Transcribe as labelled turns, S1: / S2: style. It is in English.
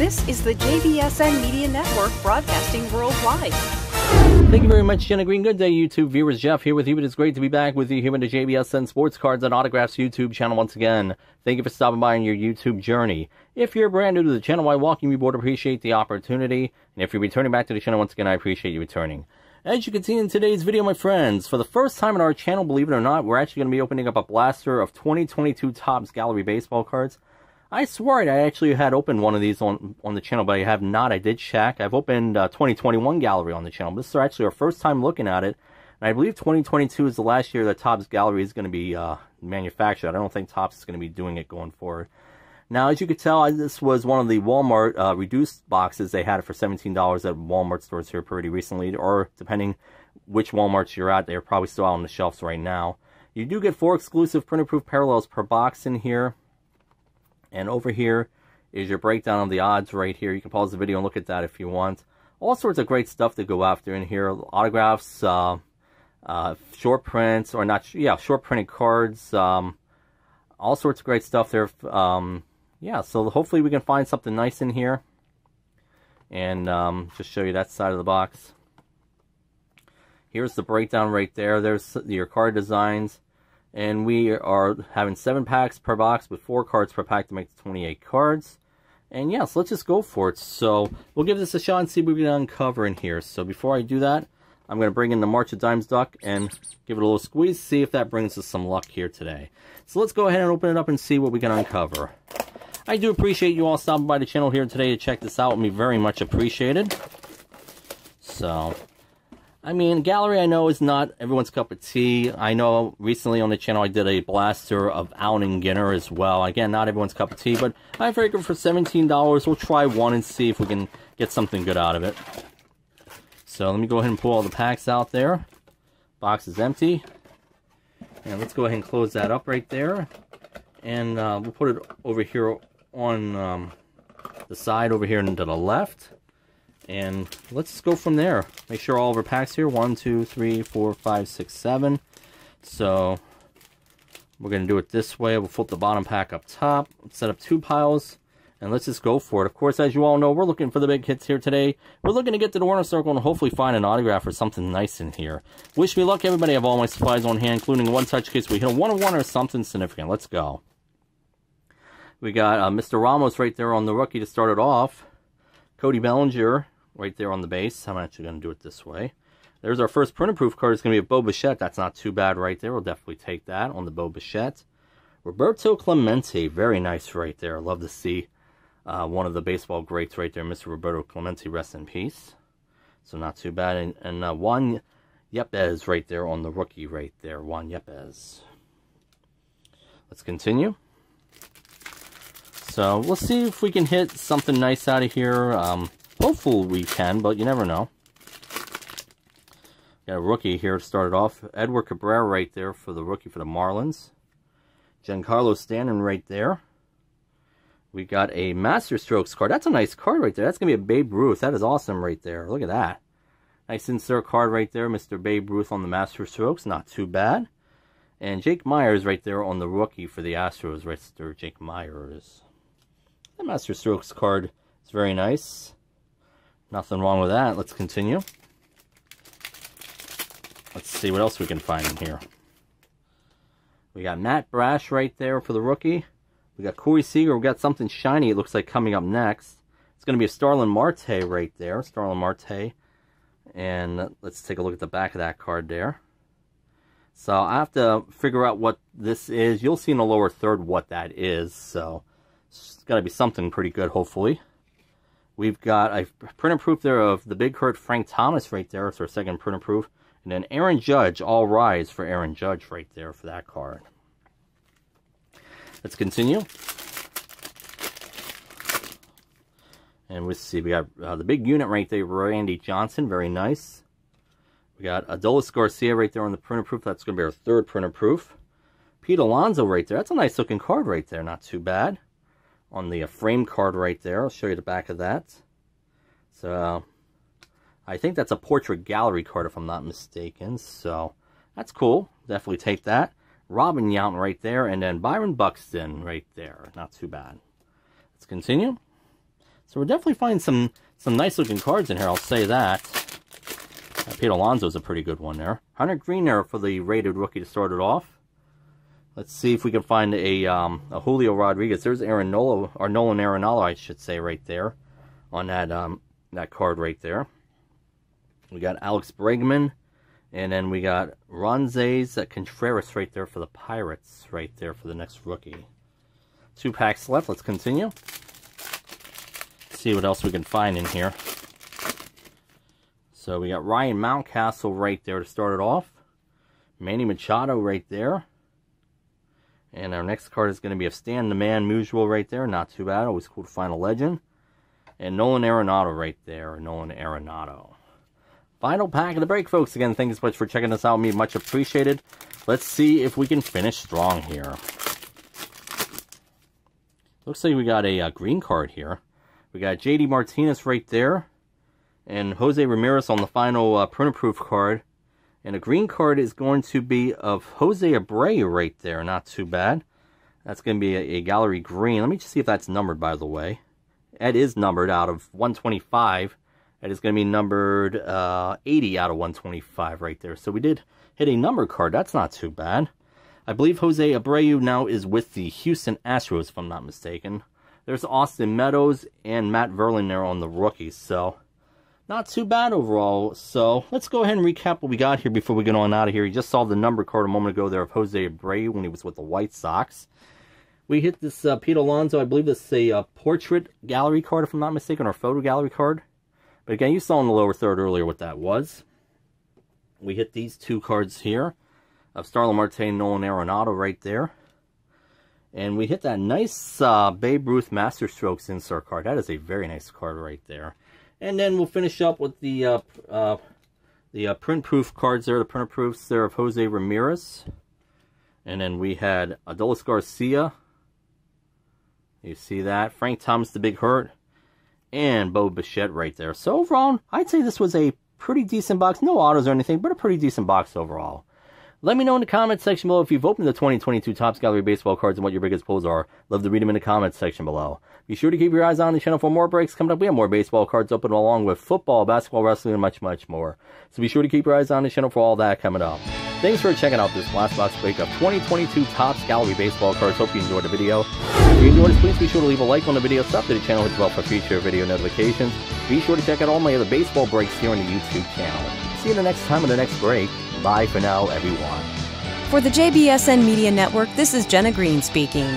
S1: This is the JBSN Media Network broadcasting worldwide.
S2: Thank you very much, Jenna Green. Good day, YouTube viewers. Jeff here with you. It is great to be back with you here on the JBSN Sports Cards and Autographs YouTube channel once again. Thank you for stopping by on your YouTube journey. If you're brand new to the channel, I welcome you aboard. Appreciate the opportunity. And if you're returning back to the channel once again, I appreciate you returning. As you can see in today's video, my friends, for the first time on our channel, believe it or not, we're actually going to be opening up a blaster of 2022 Topps Gallery Baseball cards. I swore I actually had opened one of these on, on the channel, but I have not. I did check. I've opened uh, 2021 Gallery on the channel. This is actually our first time looking at it. And I believe 2022 is the last year that Topps Gallery is going to be uh, manufactured. I don't think Topps is going to be doing it going forward. Now, as you can tell, this was one of the Walmart uh, reduced boxes. They had it for $17 at Walmart stores here pretty recently, or depending which Walmarts you're at, they're probably still out on the shelves right now. You do get four exclusive printer proof parallels per box in here. And over here is your breakdown of the odds right here. You can pause the video and look at that if you want. All sorts of great stuff to go after in here. Autographs, uh, uh, short prints, or not, yeah, short printed cards. Um, all sorts of great stuff there. Um, yeah, so hopefully we can find something nice in here. And um, just show you that side of the box. Here's the breakdown right there. There's your card designs. And we are having seven packs per box with four cards per pack to make the 28 cards. And yeah, so let's just go for it. So we'll give this a shot and see what we can uncover in here. So before I do that, I'm going to bring in the March of Dimes duck and give it a little squeeze, see if that brings us some luck here today. So let's go ahead and open it up and see what we can uncover. I do appreciate you all stopping by the channel here today to check this out with me. Very much appreciated. So, I mean, gallery I know is not everyone's cup of tea. I know recently on the channel I did a blaster of Ginter as well. Again, not everyone's cup of tea, but I figured for $17, we'll try one and see if we can get something good out of it. So let me go ahead and pull all the packs out there. Box is empty. And let's go ahead and close that up right there. And uh, we'll put it over here on um, the side over here and to the left. And let's go from there. Make sure all of our packs here. One, two, three, four, five, six, seven. So we're going to do it this way. We'll flip the bottom pack up top. Set up two piles. And let's just go for it. Of course, as you all know, we're looking for the big hits here today. We're looking to get to the Winner Circle and hopefully find an autograph or something nice in here. Wish me luck, everybody. I have all my supplies on hand, including a one-touch case. We hit a one-on-one or something significant. Let's go. We got uh, Mr. Ramos right there on the rookie to start it off. Cody Bellinger right there on the base. I'm actually going to do it this way. There's our first printer proof card. It's going to be a Bo Bichette. That's not too bad right there. We'll definitely take that on the Bo Bichette. Roberto Clemente. Very nice right there. Love to see uh, one of the baseball greats right there. Mr. Roberto Clemente. Rest in peace. So not too bad. And, and uh, Juan Yepez right there on the rookie right there. Juan Yepez. Let's continue. So we'll see if we can hit something nice out of here. Um, hopefully we can, but you never know. Got a rookie here to start it off. Edward Cabrera right there for the rookie for the Marlins. Giancarlo Stanton right there. We got a Master Strokes card. That's a nice card right there. That's going to be a Babe Ruth. That is awesome right there. Look at that. Nice insert card right there. Mr. Babe Ruth on the Master Strokes. Not too bad. And Jake Meyers right there on the rookie for the Astros. Right there, Jake Meyers. The Master Strokes card is very nice. Nothing wrong with that. Let's continue. Let's see what else we can find in here. We got Matt Brash right there for the rookie. We got Corey Seager. We got something shiny it looks like coming up next. It's going to be a Starling Marte right there. Starling Marte. And let's take a look at the back of that card there. So I have to figure out what this is. You'll see in the lower third what that is. So it's got to be something pretty good, hopefully. We've got a printed proof there of the Big Hurt Frank Thomas right there. It's our second printed proof. And then Aaron Judge, all rise for Aaron Judge right there for that card. Let's continue. And let's see, we got uh, the big unit right there, Randy Johnson, very nice. We got Adolis Garcia right there on the printer proof. That's going to be our third printer proof. Pete Alonso right there. That's a nice looking card right there. Not too bad on the uh, frame card right there. I'll show you the back of that. So, I think that's a portrait gallery card if I'm not mistaken. So, that's cool. Definitely take that. Robin Yount right there. And then Byron Buxton right there. Not too bad. Let's continue. So we're definitely finding some, some nice looking cards in here, I'll say that. Uh, Pete Alonso's a pretty good one there. Hunter Greene there for the rated rookie to start it off. Let's see if we can find a, um, a Julio Rodriguez. There's Aaron Nola, or Nolan Arenado, I should say, right there on that um, that card right there. We got Alex Bregman, and then we got Roansy Contreras right there for the Pirates, right there for the next rookie. Two packs left. Let's continue. See what else we can find in here. So we got Ryan Mountcastle right there to start it off. Manny Machado right there. And our next card is going to be a Stan the Man Musial right there. Not too bad. Always cool to find a legend. And Nolan Arenado right there. Nolan Arenado. Final pack of the break, folks. Again, thank you so much for checking us out. Me much appreciated. Let's see if we can finish strong here. Looks like we got a, a uh, green card here. We got JD Martinez right there. And Jose Ramirez on the final uh, proof card. And a green card is going to be of Jose Abreu right there. Not too bad. That's going to be a, a, gallery green. Let me just see if that's numbered, by the way. It is numbered out of 125. It is going to be numbered uh, 80 out of 125 right there. So we did hit a number card. That's not too bad. I believe Jose Abreu now is with the Houston Astros, if I'm not mistaken. There's Austin Meadows and Matt Vierling there on the rookies. So not too bad overall. So let's go ahead and recap what we got here before we get on out of here. You just saw the number card a moment ago there of Jose Abreu when he was with the White Sox. We hit this uh, Pete Alonso, I believe this is a uh, portrait gallery card, if I'm not mistaken, or photo gallery card. But again, you saw in the lower third earlier what that was. We hit these two cards here of Starling Marte, Nolan Arenado right there. And we hit that nice uh, Babe Ruth Master Strokes insert card. That is a very nice card right there. And then we'll finish up with the uh, uh, the uh, print proof cards there, the printer proofs there of Jose Ramirez. And then we had Adolis Garcia. You see that? Frank Thomas, the Big Hurt. And Bo Bichette right there. So overall, I'd say this was a pretty decent box. No autos or anything, but a pretty decent box overall. Let me know in the comments section below if you've opened the 2022 Topps Gallery Baseball cards and what your biggest pulls are. Love to read them in the comments section below. Be sure to keep your eyes on the channel for more breaks coming up. We have more baseball cards open along with football, basketball, wrestling, and much, much more. So be sure to keep your eyes on the channel for all that coming up. Thanks for checking out this last box break of 2022 Topps Gallery Baseball cards. Hope you enjoyed the video. If you enjoyed this, please be sure to leave a like on the video, sub to the channel as well for future video notifications. Be sure to check out all my other baseball breaks here on the YouTube channel. See you the next time in the next break. Bye for now, everyone.
S1: For the JBSN Media Network, this is Jenna Green speaking.